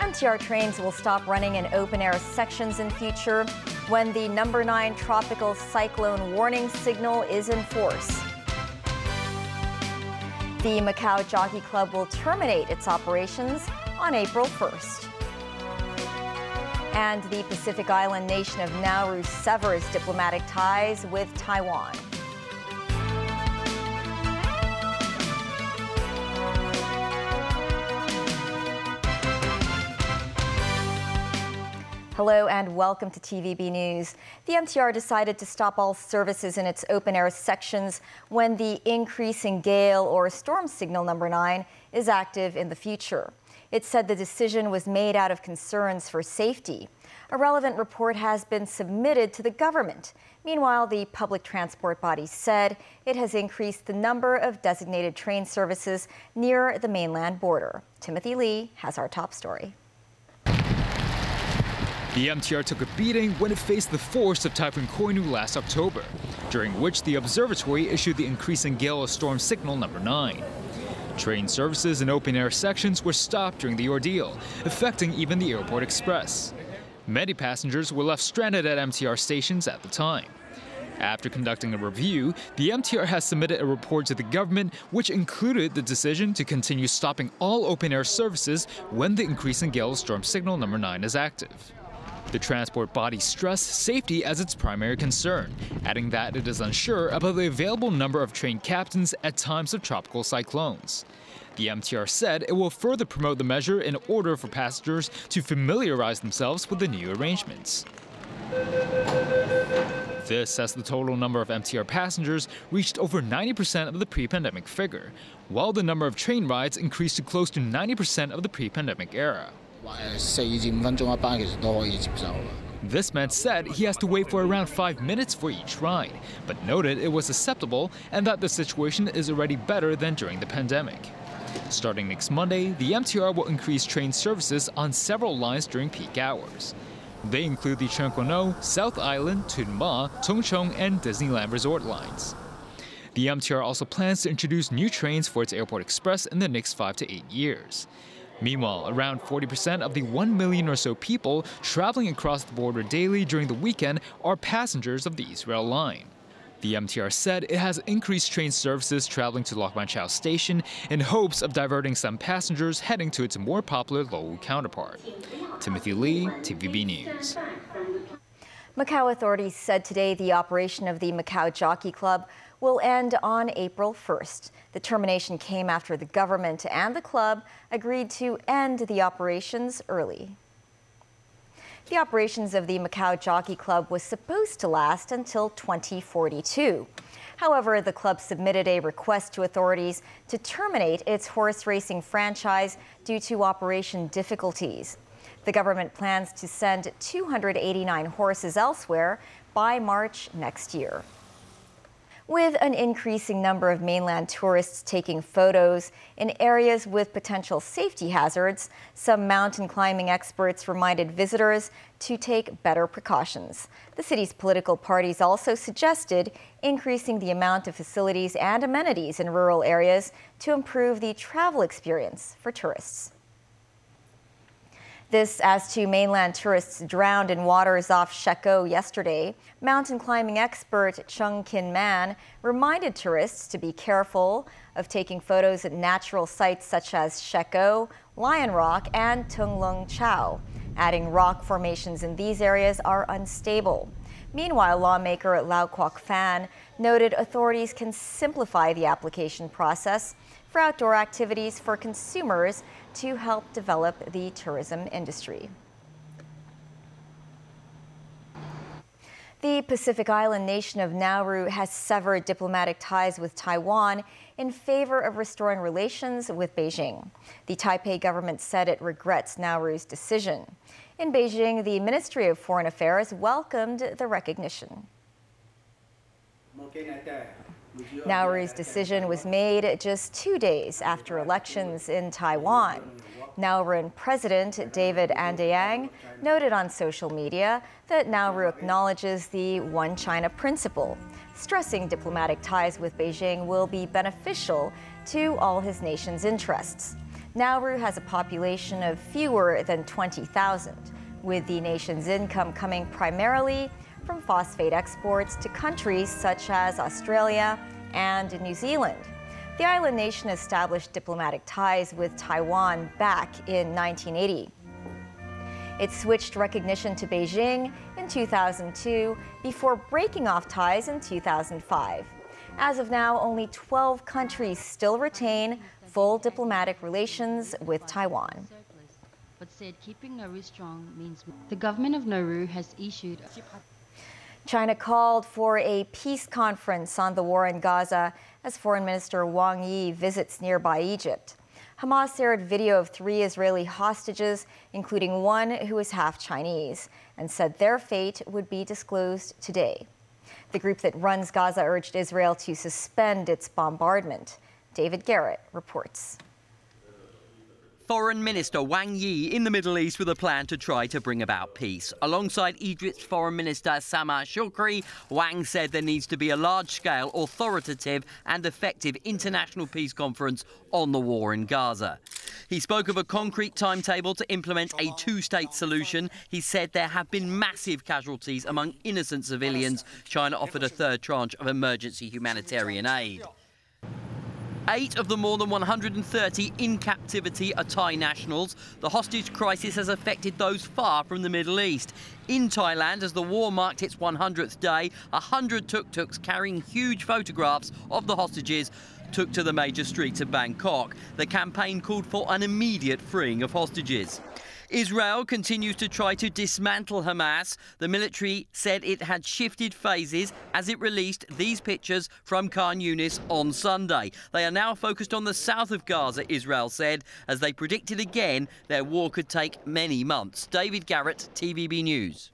MTR trains will stop running in open air sections in future when the number 9 tropical cyclone warning signal is in force. The Macau Jockey Club will terminate its operations on April 1st. And the Pacific Island nation of Nauru severs diplomatic ties with Taiwan. Hello and welcome to TVB News. The MTR decided to stop all services in its open air sections when the increasing gale or storm signal number 9 is active in the future. It said the decision was made out of concerns for safety. A relevant report has been submitted to the government. Meanwhile, the public transport body said it has increased the number of designated train services near the mainland border. Timothy Lee has our top story. The MTR took a beating when it faced the force of Typhoon Koinu last October, during which the observatory issued the increasing gale of storm signal number 9. Train services and open air sections were stopped during the ordeal, affecting even the Airport Express. Many passengers were left stranded at MTR stations at the time. After conducting a review, the MTR has submitted a report to the government which included the decision to continue stopping all open air services when the increasing gale storm signal number 9 is active. The transport body stressed safety as its primary concern, adding that it is unsure about the available number of trained captains at times of tropical cyclones. The MTR said it will further promote the measure in order for passengers to familiarize themselves with the new arrangements. This as the total number of MTR passengers reached over 90% of the pre-pandemic figure, while the number of train rides increased to close to 90% of the pre-pandemic era. This man said he has to wait for around five minutes for each ride, but noted it was acceptable and that the situation is already better than during the pandemic. Starting next Monday, the MTR will increase train services on several lines during peak hours. They include the Tseung Kwan South Island, Tuen Ma, Tung Chung, and Disneyland Resort lines. The MTR also plans to introduce new trains for its Airport Express in the next five to eight years. Meanwhile, around 40% of the 1 million or so people traveling across the border daily during the weekend are passengers of the East Rail line. The MTR said it has increased train services traveling to Lok Chau station in hopes of diverting some passengers heading to its more popular Lo Wu counterpart. Timothy Lee, TVB News. Macau authorities said today the operation of the Macau Jockey Club will end on April 1st. The termination came after the government and the club agreed to end the operations early. The operations of the Macau Jockey Club was supposed to last until 2042. However, the club submitted a request to authorities to terminate its horse racing franchise due to operation difficulties. The government plans to send 289 horses elsewhere by March next year. With an increasing number of mainland tourists taking photos in areas with potential safety hazards, some mountain climbing experts reminded visitors to take better precautions. The city's political parties also suggested increasing the amount of facilities and amenities in rural areas to improve the travel experience for tourists. This as two mainland tourists drowned in waters off Shek O yesterday. Mountain climbing expert Chung Kin Man reminded tourists to be careful of taking photos at natural sites such as Shek O, Lion Rock, and Tung Lung Chau, adding rock formations in these areas are unstable. Meanwhile, lawmaker Lau Kwok Fan noted authorities can simplify the application process for outdoor activities for consumers to help develop the tourism industry. The Pacific Island nation of Nauru has severed diplomatic ties with Taiwan in favor of restoring relations with Beijing. The Taipei government said it regrets Nauru's decision. In Beijing, the Ministry of Foreign Affairs welcomed the recognition. Nauru's decision was made just two days after elections in Taiwan. Nauruan President David Adeang noted on social media that Nauru acknowledges the One China principle, stressing diplomatic ties with Beijing will be beneficial to all his nation's interests. Nauru has a population of fewer than 20,000, with the nation's income coming primarily from phosphate exports to countries such as Australia and New Zealand. The island nation established diplomatic ties with Taiwan back in 1980. It switched recognition to Beijing in 2002 before breaking off ties in 2005. As of now, only 12 countries still retain full diplomatic relations with Taiwan. But said keeping Nauru strong means the government of Nauru has issued. China called for a peace conference on the war in Gaza as Foreign Minister Wang Yi visits nearby Egypt. Hamas aired video of three Israeli hostages, including one who is half Chinese, and said their fate would be disclosed today. The group that runs Gaza urged Israel to suspend its bombardment. David Garrett reports. Foreign Minister Wang Yi in the Middle East with a plan to try to bring about peace. Alongside Egypt's Foreign Minister Sameh Shoukry, Wang said there needs to be a large scale, authoritative, and effective international peace conference on the war in Gaza. He spoke of a concrete timetable to implement a two state solution. He said there have been massive casualties among innocent civilians. China offered a third tranche of emergency humanitarian aid. Eight of the more than 130 in captivity are Thai nationals. The hostage crisis has affected those far from the Middle East. In Thailand, as the war marked its 100th day, 100 tuk-tuks carrying huge photographs of the hostages took to the major streets of Bangkok. The campaign called for an immediate freeing of hostages. Israel continues to try to dismantle Hamas. The military said it had shifted phases as it released these pictures from Khan Yunis on Sunday. They are now focused on the south of Gaza, Israel said, as they predicted again their war could take many months. David Garrett, TVB News.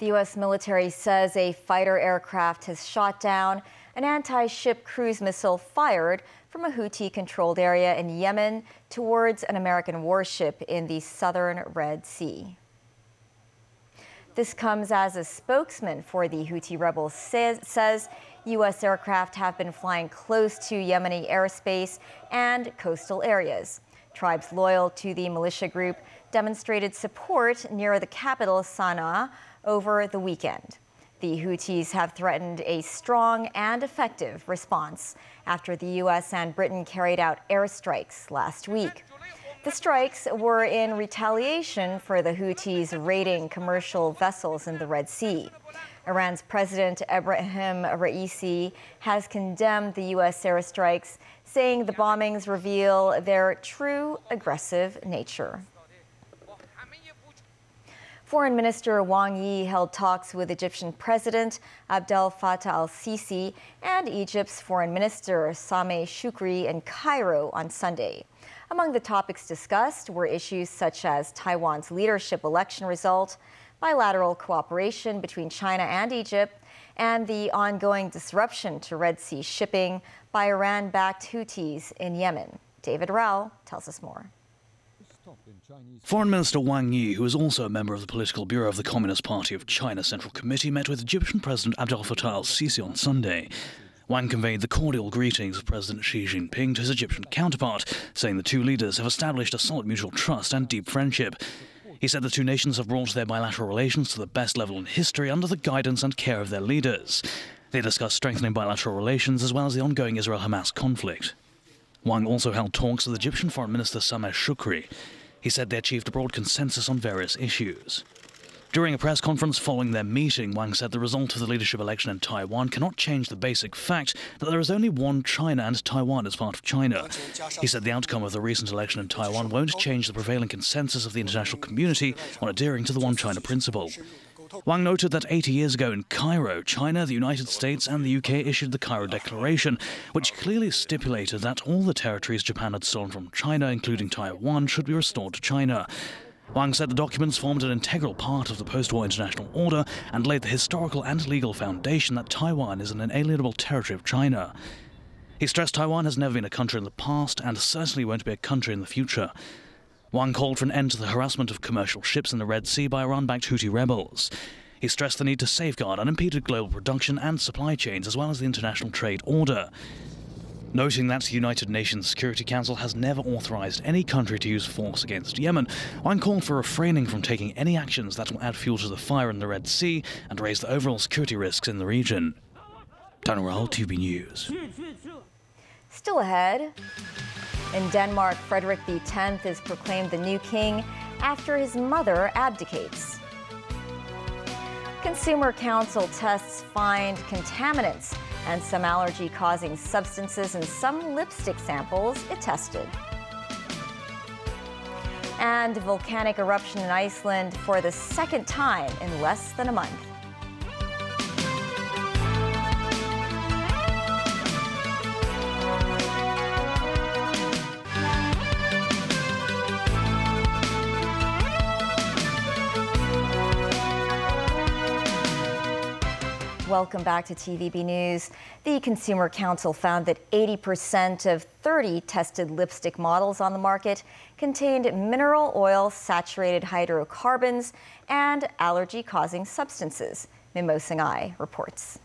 The U.S. military says a fighter aircraft has shot down an anti ship cruise missile fired from a Houthi controlled area in Yemen towards an American warship in the southern Red Sea. This comes as a spokesman for the Houthi rebels says, U.S. aircraft have been flying close to Yemeni airspace and coastal areas. Tribes loyal to the militia group demonstrated support near the capital, Sana'a, over the weekend. The Houthis have threatened a strong and effective response after the U.S. and Britain carried out airstrikes last week. The strikes were in retaliation for the Houthis raiding commercial vessels in the Red Sea. Iran's President Ebrahim Raisi has condemned the U.S. airstrikes, saying the bombings reveal their true aggressive nature. Foreign Minister Wang Yi held talks with Egyptian President Abdel Fattah al Sisi and Egypt's Foreign Minister Sameh Shoukry in Cairo on Sunday. Among the topics discussed were issues such as Taiwan's leadership election result, bilateral cooperation between China and Egypt, and the ongoing disruption to Red Sea shipping by Iran backed Houthis in Yemen. David Rao tells us more. Foreign Minister Wang Yi, who is also a member of the Political Bureau of the Communist Party of China Central Committee, met with Egyptian President Abdel Fattah al Sisi on Sunday. Wang conveyed the cordial greetings of President Xi Jinping to his Egyptian counterpart, saying the two leaders have established a solid mutual trust and deep friendship. He said the two nations have brought their bilateral relations to the best level in history under the guidance and care of their leaders. They discussed strengthening bilateral relations as well as the ongoing Israel Hamas conflict. Wang also held talks with Egyptian Foreign Minister Sameh Shoukry. He said they achieved a broad consensus on various issues. During a press conference following their meeting, Wang said the result of the leadership election in Taiwan cannot change the basic fact that there is only one China and Taiwan is part of China. He said the outcome of the recent election in Taiwan won't change the prevailing consensus of the international community on adhering to the One China principle. Wang noted that 80 years ago in Cairo, China, the United States, and the UK issued the Cairo Declaration, which clearly stipulated that all the territories Japan had stolen from China, including Taiwan, should be restored to China. Wang said the documents formed an integral part of the post war international order and laid the historical and legal foundation that Taiwan is an inalienable territory of China. He stressed Taiwan has never been a country in the past and certainly won't be a country in the future. Wang called for an end to the harassment of commercial ships in the Red Sea by Iran backed Houthi rebels. He stressed the need to safeguard unimpeded global production and supply chains as well as the international trade order. Noting that the United Nations Security Council has never authorized any country to use force against Yemen, Wang called for refraining from taking any actions that will add fuel to the fire in the Red Sea and raise the overall security risks in the region. Daniel Rahul, TV News. Still ahead. In Denmark, Frederik X is proclaimed the new king after his mother abdicates. Consumer Council tests find contaminants and some allergy causing substances in some lipstick samples it tested. And volcanic eruption in Iceland for the second time in less than a month. Welcome back to TVB News. The Consumer Council found that 80% of 30 tested lipstick models on the market contained mineral oil saturated hydrocarbons and allergy causing substances. Mimosing Ai reports.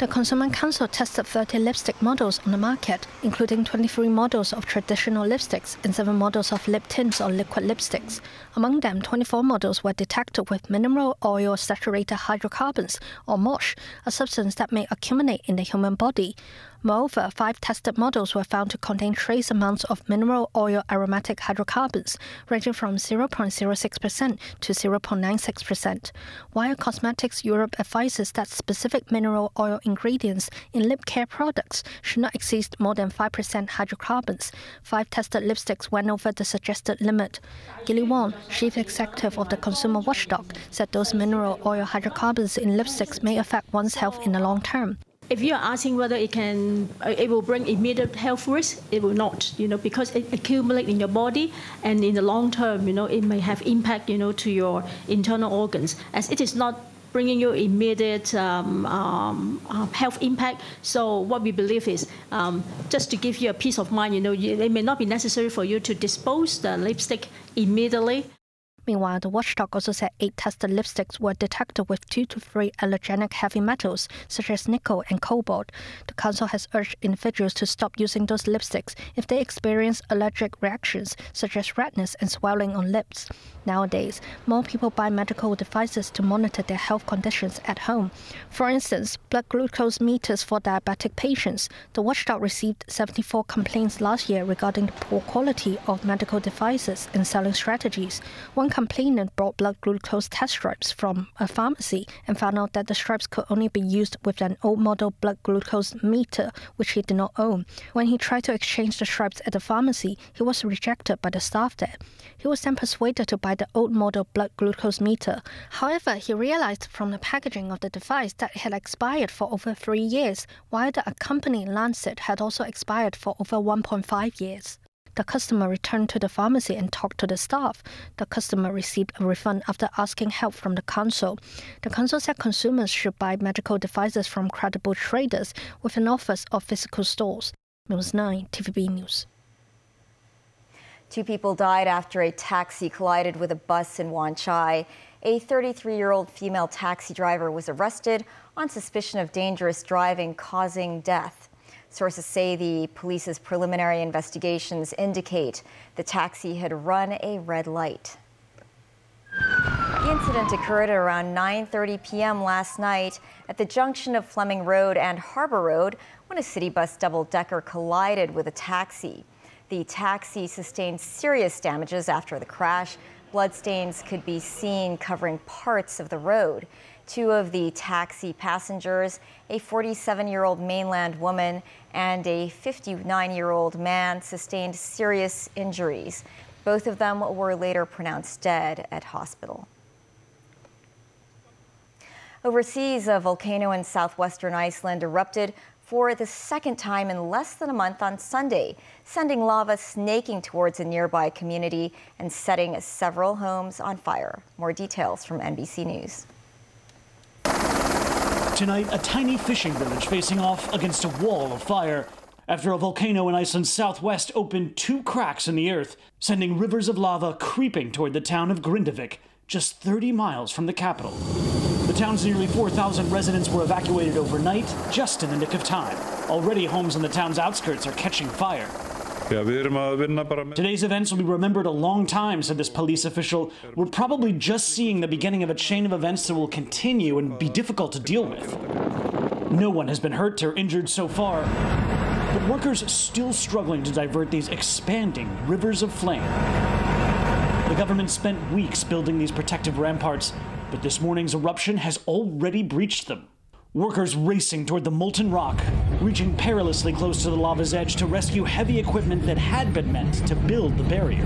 The Consumer Council tested 30 lipstick models on the market, including 23 models of traditional lipsticks and 7 models of lip tints or liquid lipsticks. Among them, 24 models were detected with mineral oil saturated hydrocarbons, or MOSH, a substance that may accumulate in the human body. Moreover, five tested models were found to contain trace amounts of mineral oil aromatic hydrocarbons, ranging from 0.06% to 0.96%. While Cosmetics Europe advises that specific mineral oil ingredients in lip care products should not exceed more than 5% hydrocarbons, five tested lipsticks went over the suggested limit. Gilly Wong, chief executive of the Consumer Watchdog, said those mineral oil hydrocarbons in lipsticks may affect one's health in the long term if you are asking whether it can uh, it will bring immediate health risk it will not you know because it accumulates in your body and in the long term you know it may have impact you know to your internal organs as it is not bringing you immediate um, um, uh, health impact. So what we believe is um, just to give you a peace of mind, you know, it may not be necessary for you to dispose the lipstick immediately. Meanwhile, the watchdog also said eight tested lipsticks were detected with two to three allergenic heavy metals, such as nickel and cobalt. The council has urged individuals to stop using those lipsticks if they experience allergic reactions, such as redness and swelling on lips. Nowadays, more people buy medical devices to monitor their health conditions at home. For instance, blood glucose meters for diabetic patients. The watchdog received 74 complaints last year regarding the poor quality of medical devices and selling strategies. One complainant bought blood glucose test strips from a pharmacy and found out that the strips could only be used with an old model blood glucose meter, which he did not own. When he tried to exchange the strips at the pharmacy, he was rejected by the staff there. He was then persuaded to buy the old model blood glucose meter. However, he realized from the packaging of the device that it had expired for over three years, while the accompanying lancet had also expired for over 1.5 years. The customer returned to the pharmacy and talked to the staff. The customer received a refund after asking help from the council. The council said consumers should buy medical devices from credible traders with an office or physical stores. News 9, TVB News. Two people died after a taxi collided with a bus in Wan Chai. A 33 year old female taxi driver was arrested on suspicion of dangerous driving causing death. Sources say the police's preliminary investigations indicate the taxi had run a red light. The incident occurred at around 9:30 p.m. last night at the junction of Fleming Road and Harbor Road when a Citybus double-decker collided with a taxi. The taxi sustained serious damages after the crash. Bloodstains could be seen covering parts of the road. Two of the taxi passengers, a 47 year old mainland woman and a 59 year old man, sustained serious injuries. Both of them were later pronounced dead at hospital. Overseas, a volcano in southwestern Iceland erupted for the second time in less than a month on Sunday, sending lava snaking towards a nearby community and setting several homes on fire. More details from NBC News. Tonight, a tiny fishing village facing off against a wall of fire after a volcano in Iceland's southwest opened two cracks in the earth, sending rivers of lava creeping toward the town of Grindavik, just 30 miles from the capital. The town's nearly 4,000 residents were evacuated overnight, just in the nick of time. Already, homes on the town's outskirts are catching fire. Today's events will be remembered a long time, said this police official. We're probably just seeing the beginning of a chain of events that will continue and be difficult to deal with. No one has been hurt or injured so far, but workers still struggling to divert these expanding rivers of flame. The government spent weeks building these protective ramparts, but this morning's eruption has already breached them. Workers racing toward the molten rock, reaching perilously close to the lava's edge to rescue heavy equipment that had been meant to build the barrier.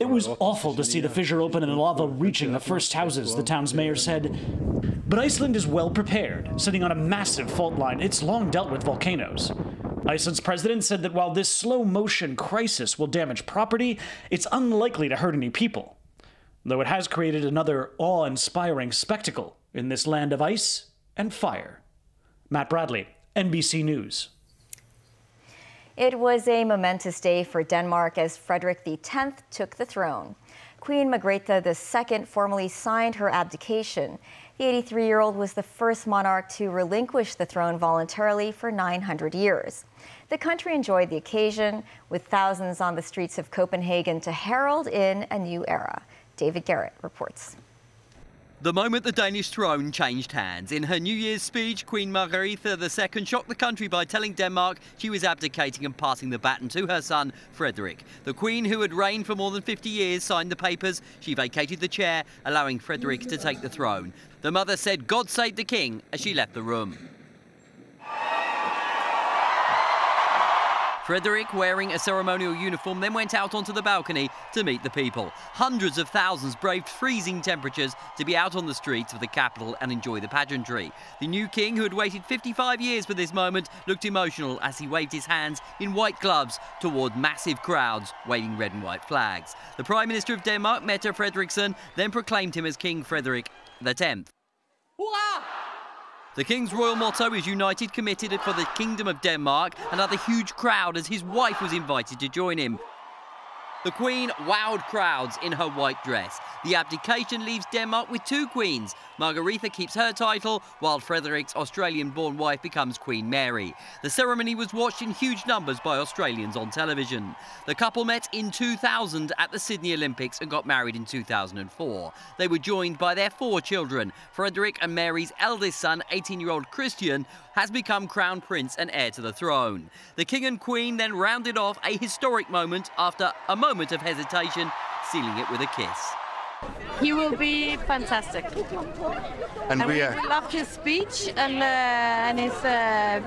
It was awful to see the fissure open and the lava reaching the first houses, the town's mayor said. But Iceland is well prepared, sitting on a massive fault line. It's long dealt with volcanoes. Iceland's president said that while this slow motion crisis will damage property, it's unlikely to hurt any people though it has created another awe inspiring spectacle in this land of ice and fire. Matt Bradley, NBC News. It was a momentous day for Denmark as Frederik X took the throne. Queen Margrethe II formally signed her abdication. The 83 year old was the first monarch to relinquish the throne voluntarily for 900 years. The country enjoyed the occasion, with thousands on the streets of Copenhagen to herald in a new era. David Garrett reports. The moment the Danish throne changed hands. In her New Year's speech, Queen Margrethe II shocked the country by telling Denmark she was abdicating and passing the baton to her son, Frederik. The Queen, who had reigned for more than 50 years, signed the papers. She vacated the chair, allowing Frederik to take the throne. The mother said, God save the King, as she left the room. Frederik, wearing a ceremonial uniform, then went out onto the balcony to meet the people. Hundreds of thousands braved freezing temperatures to be out on the streets of the capital and enjoy the pageantry. The new king, who had waited 55 years for this moment, looked emotional as he waved his hands in white gloves toward massive crowds waving red and white flags. The Prime Minister of Denmark, Mette Frederiksen, then proclaimed him as King Frederik X. Hurrah! The King's royal motto is United Committed for the Kingdom of Denmark. Another huge crowd as his wife was invited to join him. The Queen wowed crowds in her white dress. The abdication leaves Denmark with two queens. Margrethe keeps her title, while Frederik's Australian born wife becomes Queen Mary. The ceremony was watched in huge numbers by Australians on television. The couple met in 2000 at the Sydney Olympics and got married in 2004. They were joined by their four children. Frederik and Mary's eldest son, 18 year old Christian, has become Crown Prince and heir to the throne. The King and Queen then rounded off a historic moment after a moment of hesitation, sealing it with a kiss. He will be fantastic. And, and we, are... we loved his speech and, uh, and his uh,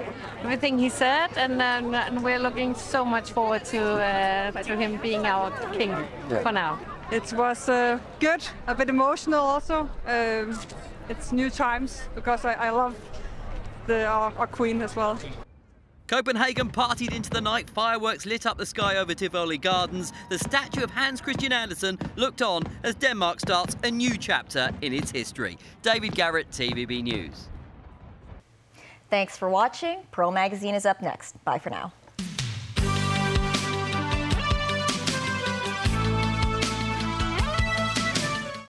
everything he said, and, um, and, we're looking so much forward to uh, to him being our king yeah. for now. It was uh, good, a bit emotional also. Um, it's new times because I, I love the, our, our queen as well. Copenhagen partied into the night, fireworks lit up the sky over Tivoli Gardens. The statue of Hans Christian Andersen looked on as Denmark starts a new chapter in its history. David Garrett, TVB News. Thanks for watching. Pearl Magazine is up next. Bye for now.